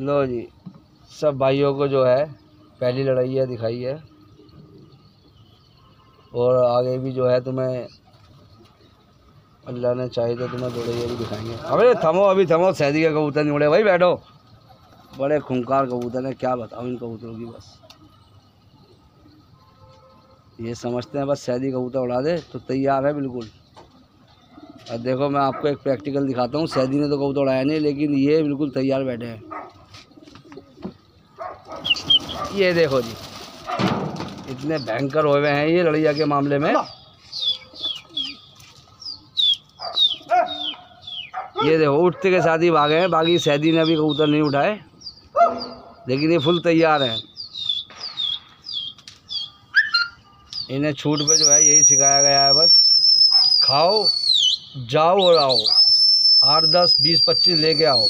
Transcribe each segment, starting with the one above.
लो जी, सब भाइयों को जो है, पहली लड़ाई है, दिखाई है। और आगे भी जो है तुम्हें, अल्लाह ने चाहे तो तुम्हें दौड़े भी दिखाएँगे। अबे, थमो, अभी थमो, सैदी का कबूतर नहीं उड़े। भाई बैठो। बड़े खूंखार कबूतर हैं, क्या बताऊँ इन कबूतरों की बस। ये समझते हैं, बस सैदी कबूतर उड़ा दे तो तैयार है बिल्कुल। और देखो, मैं आपको एक प्रैक्टिकल दिखाता हूँ। सैदी ने तो कबूतर उड़ाया नहीं, लेकिन ये बिल्कुल तैयार बैठे हैं। ये देखो जी, इतने भयंकर हुए हुए हैं ये लड़िया के मामले में। ये देखो, उठते के साथ ही भागे हैं, बाकी सैदी ने अभी कबूतर नहीं उठाए, लेकिन ये फुल तैयार हैं। इन्हें छूट पे जो है, यही सिखाया गया है, बस। खाओ जाओ और आओ। आठ, दस, बीस, पच्चीस लेके आओ।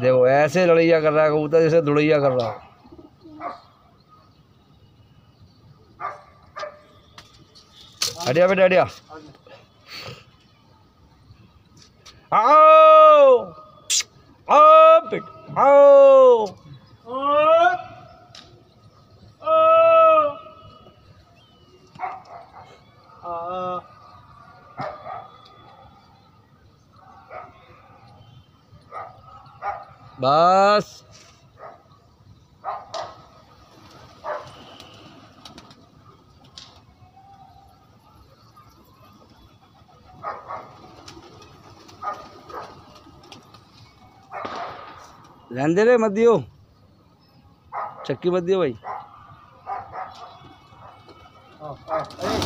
देखो, ऐसे लड़ैया कर रहा है कबूतर जैसे दुड़ैया कर रहा हो। हटिया बेटा, हटिया। आओ! आओ आओ! बस। रहने दे मत दियो। चक्की मत दियो भाई।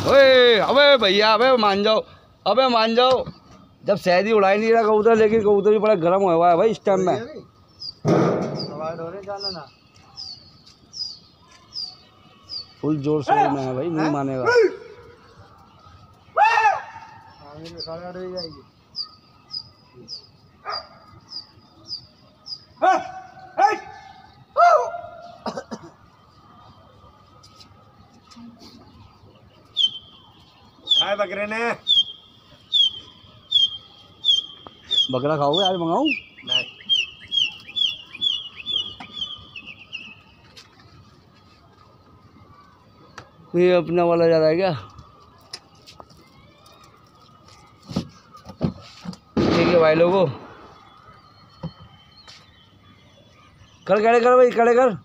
ओए, अबे भैया, अबे मान जाओ, अबे मान जाओ। जब शहदी उड़ाई नहीं रहा कबूतर, लेकिन कबूतर भी बड़ा गर्म हुआ है भाई इस टाइम में। फुल ज़ोर शोर में है भाई नहीं मानेगा। खाए बकरे ने। बकरा खाओगे आज मंगाऊं? नहीं। ये अपना वाला जा रहा है क्या? ठीक है भाई लोगों। कर खड़े कर भाई खड़े कर।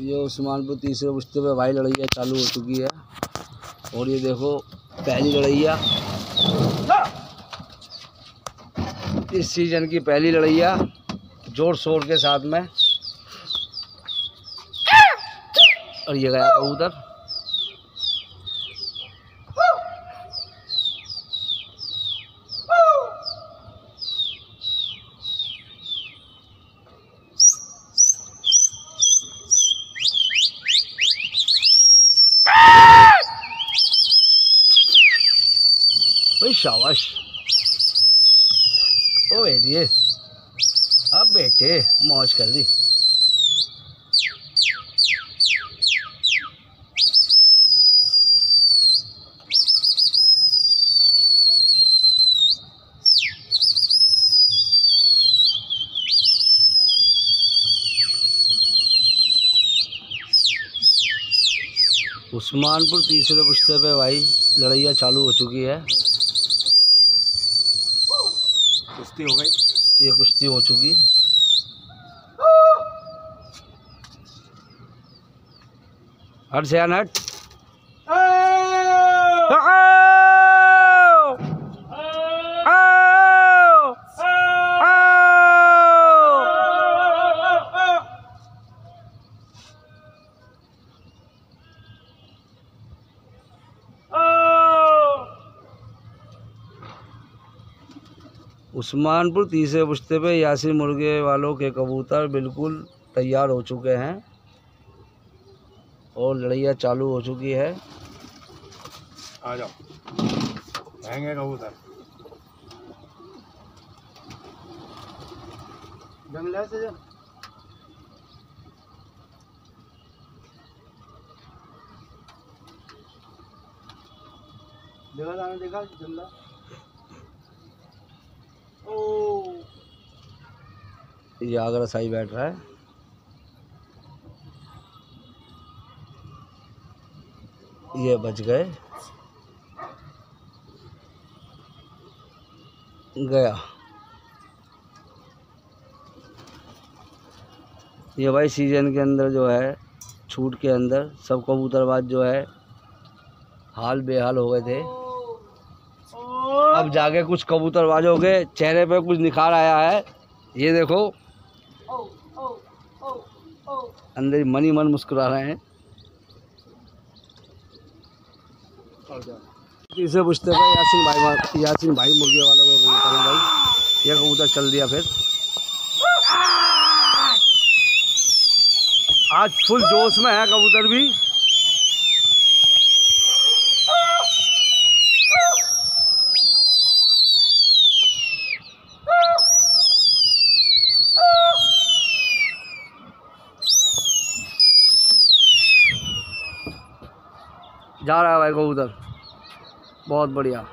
ये उस्मानपुर तीसरे बुश्ते पे भाई लड़ैया चालू हो चुकी है। और ये देखो, पहली लड़ैया इस सीज़न की पहली लड़ैया ज़ोर शोर के साथ में। और ये गया ओए शाबाश। ओ दिए अब बेटे मौज कर दी। उस्मानपुर तीसरे पुश्ते पे भाई लड़ैया चालू हो चुकी है। कुश्ती हो गई। ये कुश्ती हो चुकी। हट से हट। उस्मानपुर तीसरे पुश्ते पे यासी मुर्गे वालों के कबूतर बिल्कुल तैयार हो चुके हैं और लड़ैया चालू हो चुकी है। आ जाओ। रहेंगे कबूतर। देखा देखा जंगला। ये आगरा साई बैठ रहा है। ये बच गए। गया। ये भाई सीज़न के अंदर जो है, छूट के अंदर सब कबूतरबाज जो है, हाल बेहाल हो गए थे। अब जाके कुछ कबूतरबाज हो गए चेहरे पे कुछ निखार आया है। ये देखो अंदर ही मन ही मन मुस्कुरा रहे हैं। इसे पूछते भाई, यासिन भाई यासिन भाई मुर्गे वालों को कबूतर है भाई। ये कबूतर चल दिया फिर। आज फुल जोश में है कबूतर भी। जा रहा है भाई कबूतर बहुत बढ़िया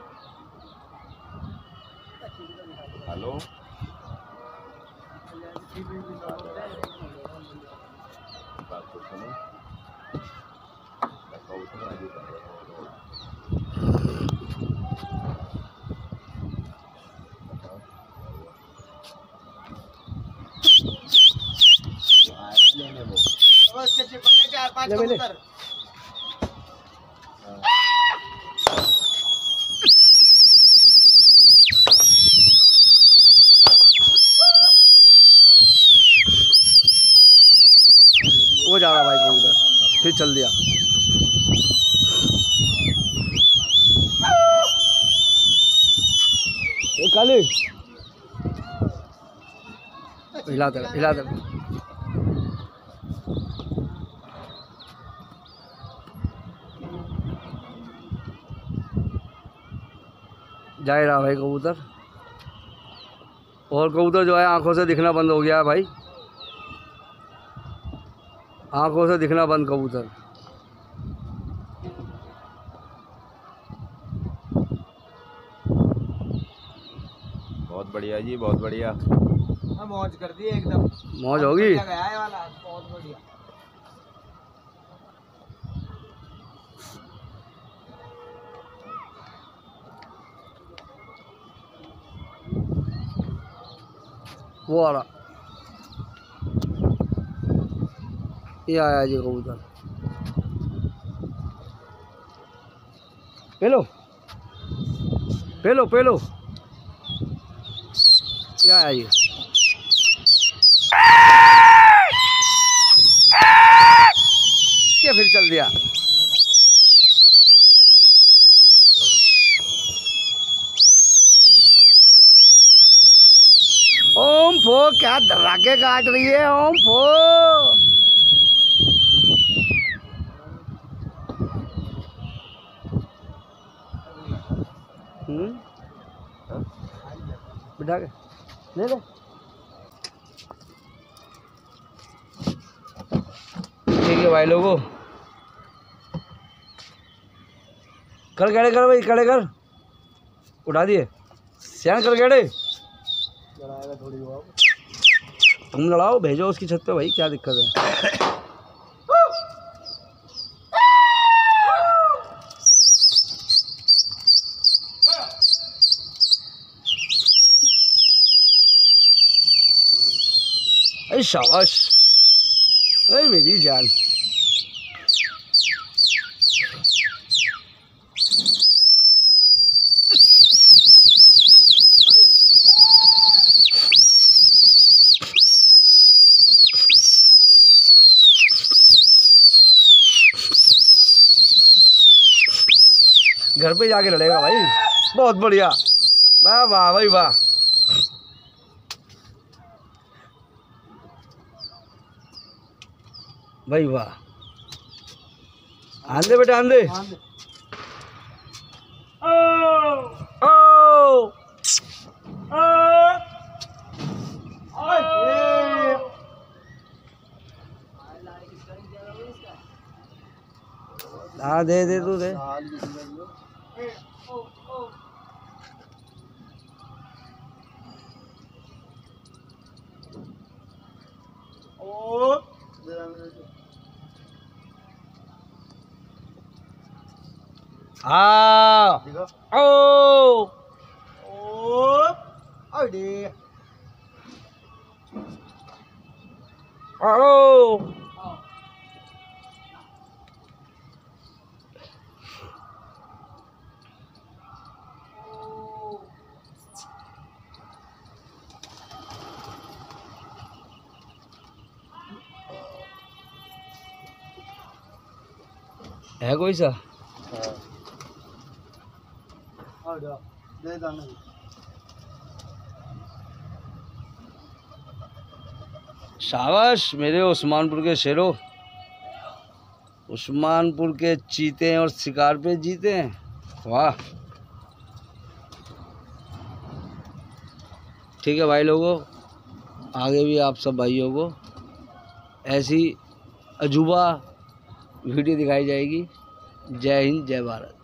हेलो ले ले, ले। वो जा रहा भाई कबूतर फिर चल दिया। काली। हिला हिला दे। जा रहा भाई कबूतर और कबूतर जो है, आँखों से दिखना बंद हो गया है भाई। आँखों से दिखना बंद कबूतर। बहुत बढ़िया जी बहुत बढ़िया। मौज कर दी एकदम। मौज होगी? गया वाला बहुत बढ़िया। वो आ रहा ये आया जी कबूतर पेलो। पेलो पेलो। ये आया जी। ये फिर चल दिया। ओम फो, क्या धराके काट रही है, ओम फो। बिठा के। ले ले ठीक है भाई लोगों। कर गड़े कर भाई कड़े कर? उठा दिए। सियान कर गड़े थोड़ी तुम लड़ाओ भेजो उसकी छत पे भाई क्या दिक्कत है अरे शाबाश अरे मेरी जान घर पे जाके लड़ेगा भाई। बहुत बढ़िया। वाह वाह, भाई, वाह। भाई वाह। आंदे बेटा आंदे ओ हाँ दे दे तू दे। ओ जरा मेरे आ देखो ओ ओ अरे ओ है कोई सा दे दाना शाबाश मेरे उस्मानपुर के शेरों। उस्मानपुर के चीते हैं और शिकार पे जीते हैं। वाह। ठीक है भाई लोगों, आगे भी आप सब भाइयों को ऐसी अजूबा वीडियो दिखाई जाएगी। जय हिंद, जय भारत।